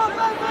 Vamos,